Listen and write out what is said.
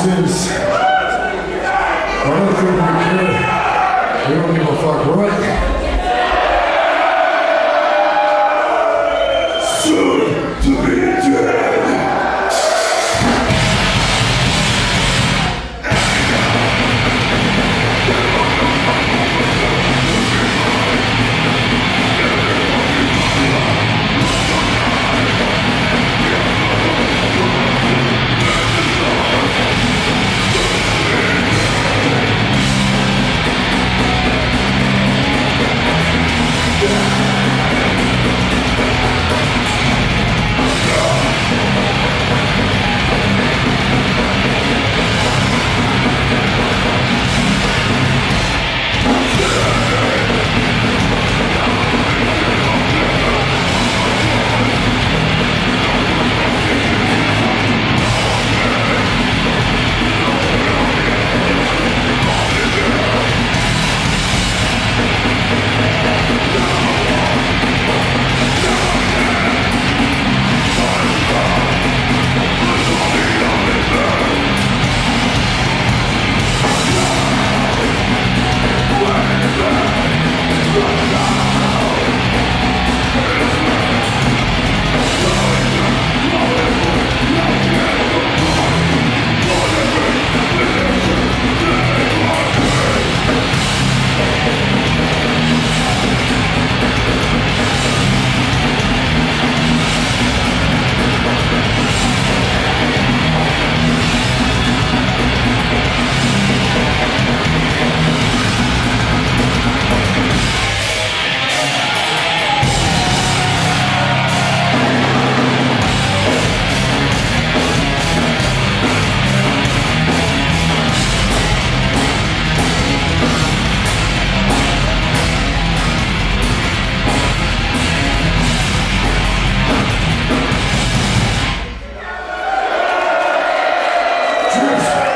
Thank Drew